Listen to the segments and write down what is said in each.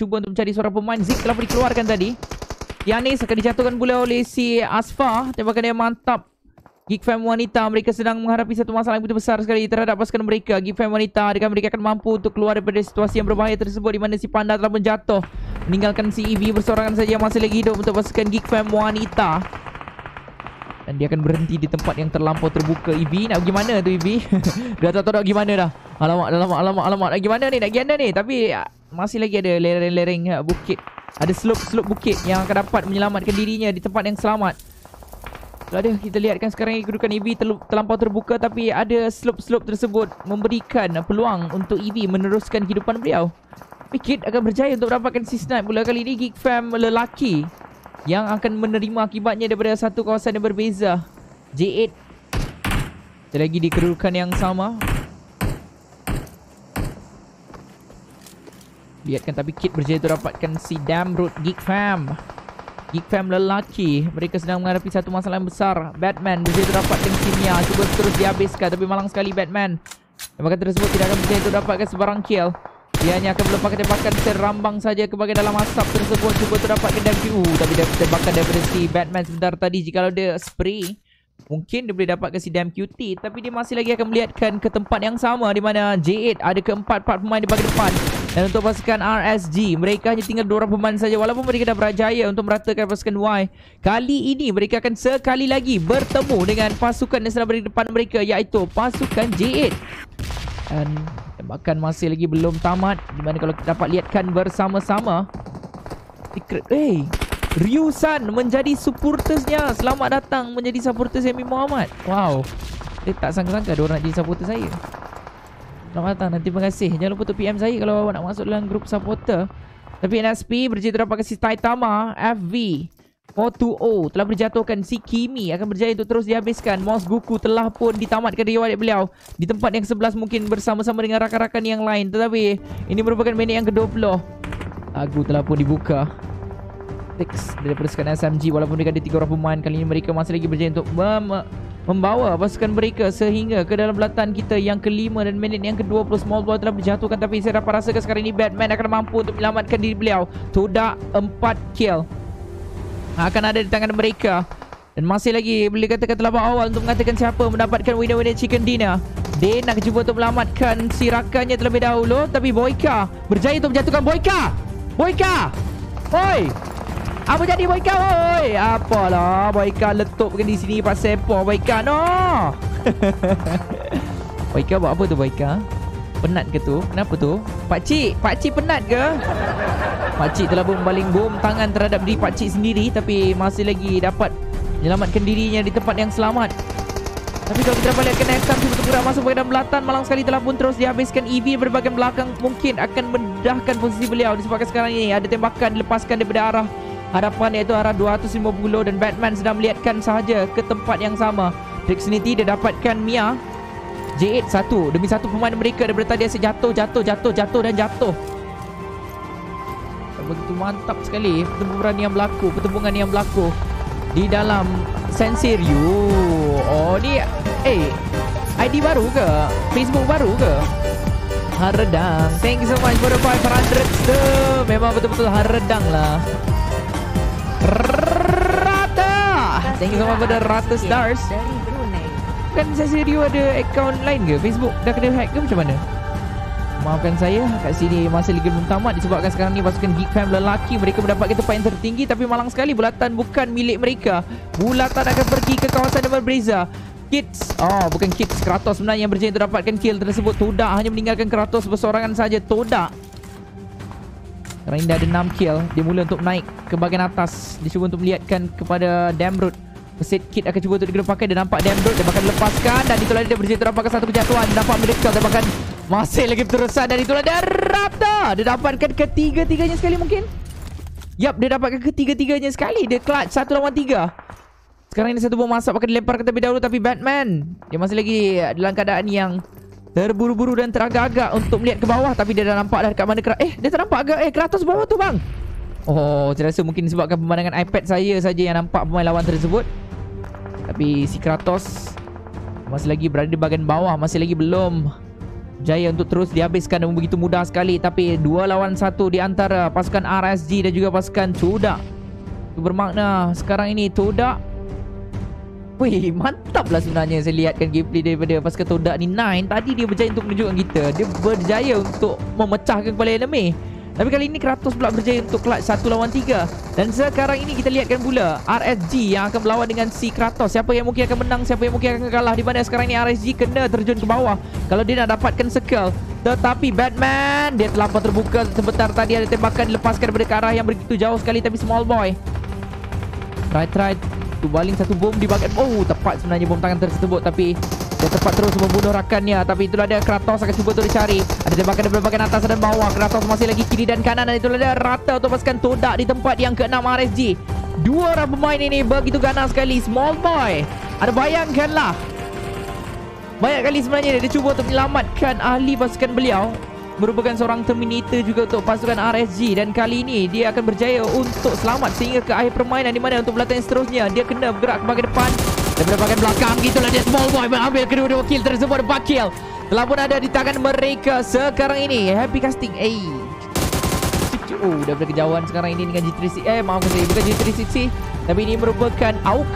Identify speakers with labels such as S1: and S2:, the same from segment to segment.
S1: cuba untuk mencari seorang pemain. Zik telah dikeluarkan tadi. Yanis akan dijatuhkan pula oleh si Asfa. Tembakan dia mantap. Geek Fam wanita mereka sedang menghadapi satu masalah yang begitu besar sekali terhadap pasukan mereka. Geek Fam wanita adakah mereka akan mampu untuk keluar daripada situasi yang berbahaya tersebut di mana si Panda telah menjatuh. Meninggalkan si Eevee bersorangan saja masih lagi hidup untuk pasukan Geek Fam wanita. Dan dia akan berhenti di tempat yang terlampau terbuka. Eevee nak pergi mana tu Eevee? dah tak tahu nak pergi mana dah. Alamak, alamak, alamak, alamak. Nak pergi mana ni? Nak pergi mana ni? Tapi masih lagi ada lereng-lereng ah, bukit. Ada slope-slope bukit yang akan dapat menyelamatkan dirinya di tempat yang selamat. Kalau ada kita lihatkan sekarang ini kedudukan EV terl- terlampau terbuka tapi ada slope-slope tersebut memberikan peluang untuk EV meneruskan kehidupan beliau. Pikit akan berjaya untuk mendapatkan si snipe pula kali ini Geek Fam lelaki yang akan menerima akibatnya daripada satu kawasan yang berbeza. J8 Kita lagi di kedudukan yang sama. Lihatkan tapi Kit berjaya untuk dapatkan si Damn Root Geek Fam. Geek Fam lelaki. Mereka sedang menghadapi satu masalah yang besar. Batman berjaya untuk dapatkan si Mia Cuba terus dihabiskan Tapi malang sekali Batman. Tembakan tersebut tidak akan berjaya untuk dapatkan sebarang kill. Dia hanya akan melepaskan tembakan serambang saja ke bahagian dalam asap tersebut. Cuba untuk dapatkan WU Tapi dia tembakan daripada si Batman sebentar tadi. Jika dia spray Mungkin dia boleh dapatkan si damn cutie Tapi dia masih lagi akan melihatkan ke tempat yang sama Di mana J8 ada keempat-empat pemain di bahagian depan. Dan untuk pasukan RSG Mereka hanya tinggal dua orang pemain saja Walaupun mereka dah berjaya untuk meratakan pasukan Y. Kali ini mereka akan sekali lagi bertemu dengan pasukan yang sedang berada di depan mereka Iaitu pasukan J8 Dan tembakan masih lagi belum tamat Di mana kalau kita dapat lihatkan bersama-sama Secret Hey Ryu San menjadi supportersnya. Selamat datang menjadi supporters Yami Muhammad. Wow. Saya tak sangka-sangka ada orang nak jadi supporter saya. Selamat datang dan terima kasih. Jangan lupa untuk PM saya kalau awak nak masuk dalam grup supporter. Tapi NSP berjaya terdapat si Taitama FV 420 telah berjatuhkan si Kimi akan berjaya untuk terus dihabiskan. Mouse Goku telah pun ditamatkan riwayat beliau di tempat yang sebelas mungkin bersama-sama dengan rakan-rakan yang lain. Tetapi ini merupakan minit yang ke-20. Lagu telah pun dibuka tactics daripada pasukan SMG walaupun mereka ada tiga orang pemain kali ini mereka masih lagi berjaya untuk mem membawa pasukan mereka sehingga ke dalam belatan kita yang kelima dan minit yang ke-20 small ball telah berjatuhkan tapi saya dapat rasakan sekarang ini Batman akan mampu untuk menyelamatkan diri beliau. Toda 4 kill akan ada di tangan mereka. Dan masih lagi boleh katakan terlalu awal untuk mengatakan siapa mendapatkan winner-winner chicken dinner Din nak cuba untuk melamatkan si rakannya terlebih dahulu. Tapi Boyka berjaya untuk menjatuhkan Boyka. Boyka! Oi apa jadi Boyka oi? Apalah Boyka letupkan di sini pas sepo Boyka no. Boyka buat apa tu Boyka? Penat ke tu? Kenapa tu? Pak cik, pak cik penat ke? Pak cik telah membaling bom tangan terhadap diri pak cik sendiri tapi masih lagi dapat menyelamatkan dirinya di tempat yang selamat. Tapi kalau kita dapat lihat Nexam cuba tergerak masuk ke dalam belatan Malang sekali telah pun terus dihabiskan EV berbagai belakang Mungkin akan mendahkan posisi beliau Disebabkan sekarang ini ada tembakan dilepaskan daripada arah Hadapan iaitu arah 250 Dan Batman sedang melihatkan sahaja ke tempat yang sama. Trixinity dia dapatkan Mia. J8 satu Demi satu pemain mereka Daripada tadi asyik jatuh, jatuh, jatuh, jatuh dan jatuh. Begitu mantap sekali Pertempuran yang berlaku Pertembungan yang berlaku Di dalam Senserio Oh ni Eh ID baru ke? Facebook baru ke? Haredang. Thank you so much for the 500 star Memang betul-betul haredang lah Thank you so much for the rata stars
S2: Dari Brunei.
S1: Kan Senserio ada account lain ke? Facebook dah kena hack ke macam mana? Maafkan saya kat sini masih lagi belum tamat disebabkan sekarang ni pasukan Geek Fam lelaki mereka mendapatkan tempat yang tertinggi tapi malang sekali bulatan bukan milik mereka. Bulatan akan pergi ke kawasan yang berbeza. Kids. Oh, bukan Kids. Kratos sebenarnya yang berjaya untuk dapatkan kill tersebut. Toda hanya meninggalkan Kratos bersorangan saja. Toda. Sekarang ini ada 6 kill. Dia mula untuk naik ke bahagian atas. Dia cuba untuk melihatkan kepada Damroot. Mesin kit akan cuba untuk digelepaskan. Dia nampak Damroot Dia bakal lepaskan. Dan itulah dia berjaya untuk dapatkan satu kejatuhan. Dia nampak mereka Dia bakal masih lagi berterusan Dan itulah dia Raptor. Dia dapatkan ketiga-tiganya sekali mungkin. Yap, dia dapatkan ketiga-tiganya sekali. Dia clutch Satu lawan tiga. Sekarang ini satu bom asap akan dilemparkan terlebih dahulu. Tapi Batman Dia masih lagi dalam keadaan yang Terburu-buru dan teragak-agak Untuk melihat ke bawah. Tapi dia dah nampak dah dekat mana Kra- Eh, dia tak nampak agak Eh, Kratos bawah tu bang. Oh, saya rasa mungkin disebabkan pemandangan iPad saya saja yang nampak pemain lawan tersebut Tapi si Kratos Masih lagi berada di bahagian bawah Masih lagi belum Jaya untuk terus dihabiskan dan begitu mudah sekali tapi dua lawan satu di antara pasukan RSG dan juga pasukan Todak. Itu bermakna sekarang ini Todak Wih, mantap lah sebenarnya saya lihatkan gameplay daripada pasukan Todak ni. Nine tadi dia berjaya untuk menunjukkan kita. Dia berjaya untuk memecahkan kepala enemy. Tapi kali ini Kratos pula berjaya untuk clutch 1 lawan 3 Dan sekarang ini kita lihatkan pula RSG yang akan melawan dengan si Kratos. Siapa yang mungkin akan menang, siapa yang mungkin akan kalah. Di mana sekarang ini RSG kena terjun ke bawah. Kalau dia nak dapatkan circle Tetapi Batman Dia terlampau terbuka sebentar tadi. Ada tembakan dilepaskan daripada ke arah yang begitu jauh sekali Tapi small boy. Try try Tu baling satu bom di bagian Oh tepat sebenarnya bom tangan tersebut. Tapi dia tepat terus membunuh rakannya. Tapi itulah dia Kratos akan cuba untuk dicari. Ada tembakan dari bahagian atas dan bawah. Kratos masih lagi kiri dan kanan. Dan itulah dia rata untuk pasukan Todak di tempat yang ke-6 RSG Dua orang pemain ini begitu ganas sekali. Small boy. Ada bayangkanlah. Banyak kali sebenarnya dia, dia cuba untuk menyelamatkan ahli pasukan beliau. Merupakan seorang Terminator juga untuk pasukan RSG dan kali ini dia akan berjaya untuk selamat sehingga ke akhir permainan di mana untuk belakang seterusnya dia kena bergerak ke bahagian depan Daripada bahagian belakang Itulah dia. Small boy Mengambil kedua-dua kill tersebut Empat kill. Telah pun ada di tangan mereka Sekarang ini. Happy casting Eh. Oh dah kejauhan sekarang ini Dengan G360 Eh maaf saya Bukan G360 Tapi ini merupakan AUK.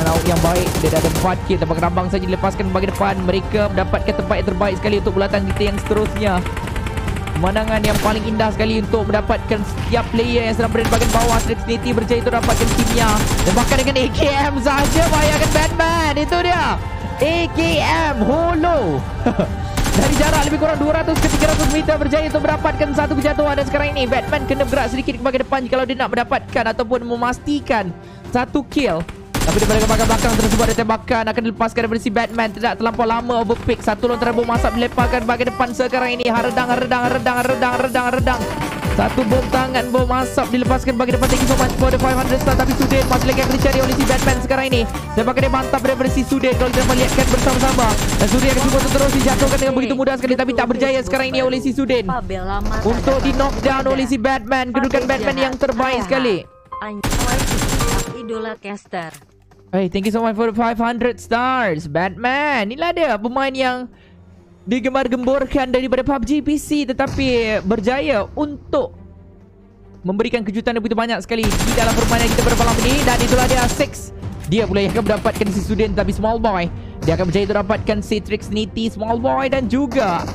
S1: Dan AUK yang baik. Dia dah ada 4 kill. Tempat kerambang saja dilepaskan bagi depan. Mereka mendapatkan tempat yang terbaik sekali Untuk bulatan kita yang seterusnya Pemandangan yang paling indah sekali untuk mendapatkan setiap player yang sedang berada di bahagian bawah. Sneak berjaya untuk dapatkan kimia Dan bahkan dengan AKM sahaja bayangkan Batman. Itu dia. AKM Holo. Dari jarak lebih kurang 200 ke 300 meter berjaya untuk mendapatkan satu kejatuhan. Dan sekarang ini Batman kena bergerak sedikit ke bahagian depan Kalau dia nak mendapatkan ataupun memastikan satu kill tapi daripada belakang belakang tersebut ada tembakan akan dilepaskan daripada si Batman. Tidak terlampau lama overpick. Satu lontaran bom asap dilemparkan bagi depan sekarang ini. Redang redang redang redang redang redang satu bom tangan bom asap dilepaskan bagi depan thank you so much for the 500 star. Tapi Sudin masih lagi akan dicari oleh si Batman sekarang ini. Tembakan dia mantap daripada si Sudin. Kalau kita melihatkan bersama-sama dan Sudin akan cuba terus dijatuhkan dengan begitu mudah sekali tapi tak berjaya sekarang ini oleh si Sudin. Untuk di knockdown oleh si Batman kedudukan Batman yang terbaik sekali.
S2: Idola caster.
S1: Hey, thank you so much for the 500 stars. Batman. Inilah dia pemain yang digemar-gemborkan daripada PUBG PC tetapi berjaya untuk memberikan kejutan yang begitu banyak sekali di dalam permainan kita pada malam ini dan itulah dia Six. Dia pula yang akan mendapatkan si student tapi small boy. Dia akan berjaya untuk dapatkan si Trix Niti small boy dan juga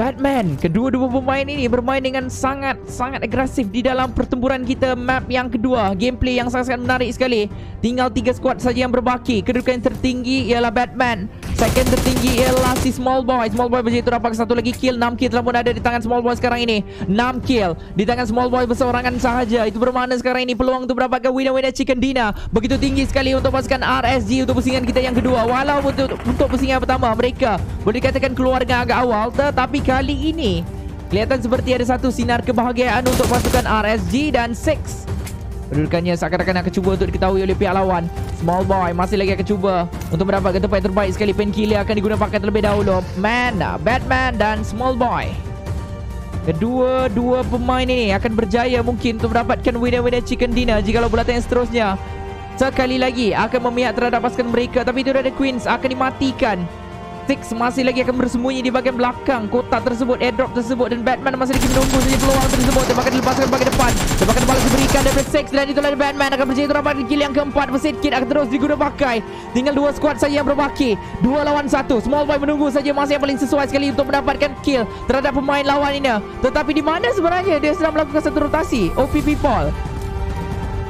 S1: Batman. Kedua-dua pemain ini bermain dengan sangat-sangat agresif di dalam pertempuran kita map yang kedua. Gameplay yang sangat-sangat menarik sekali. Tinggal tiga squad saja yang berbaki. Kedudukan yang tertinggi ialah Batman. Second tertinggi ialah si Small Boy. Small Boy berjaya dapat satu lagi kill. 6 kill telah pun ada di tangan Small Boy sekarang ini. 6 kill di tangan Small Boy berseorangan sahaja. Itu bermakna sekarang ini peluang untuk mendapatkan winner-winner Chicken Dinner. Begitu tinggi sekali untuk pasukan RSG untuk pusingan kita yang kedua. Walau untuk, untuk pusingan pertama mereka boleh dikatakan keluar dengan agak awal. Tetapi kali ini kelihatan seperti ada satu sinar kebahagiaan untuk pasukan RSG dan Six. Kedudukannya seakan-akan akan cuba untuk diketahui oleh pihak lawan. Small Boy masih lagi akan cuba untuk mendapatkan tempat yang terbaik sekali. Painkiller akan digunakan terlebih dahulu. Man, Batman dan Small Boy. Kedua-dua pemain ini akan berjaya mungkin untuk mendapatkan winner-winner chicken dinner jika bulatan yang seterusnya. Sekali lagi akan memihak terhadap pasukan mereka. Tapi itu ada Queens akan dimatikan. Six masih lagi akan bersembunyi di bahagian belakang kotak tersebut, airdrop tersebut dan Batman masih lagi menunggu saja peluang tersebut. Tembakan dilepaskan bahagian depan. Tembakan balas diberikan daripada Six dan itulah Batman akan berjaya dapat kill yang keempat. Mesin kit akan terus digunakan pakai. Tinggal dua squad saja yang berbaki. Dua lawan satu. Small Boy menunggu saja masih yang paling sesuai sekali untuk mendapatkan kill terhadap pemain lawan ini. Tetapi di mana sebenarnya dia sedang melakukan satu rotasi? OP people.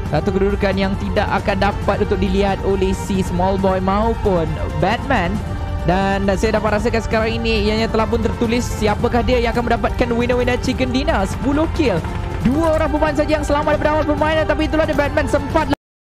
S1: Satu kedudukan yang tidak akan dapat untuk dilihat oleh si Small Boy maupun Batman. Dan saya dapat rasakan sekarang ini Ianya telah pun tertulis Siapakah dia yang akan mendapatkan winner-winner chicken dinner. 10 kill. Dua orang pemain saja yang selamat daripada awal permainan Tapi itulah dia Batman sempat